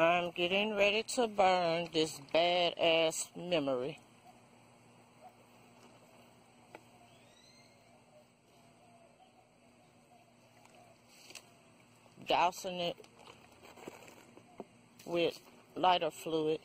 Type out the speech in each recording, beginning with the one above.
I'm getting ready to burn this badass memory. Dousing it with lighter fluid.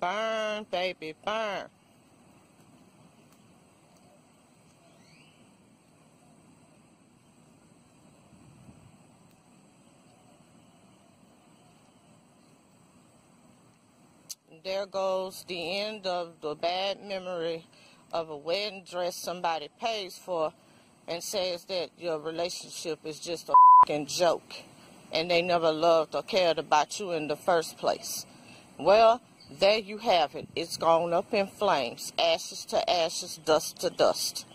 Burn, baby, burn. There goes the end of the bad memory of a wedding dress somebody pays for and says that your relationship is just a fucking joke and they never loved or cared about you in the first place. Well, there you have it. It's gone up in flames, ashes to ashes, dust to dust.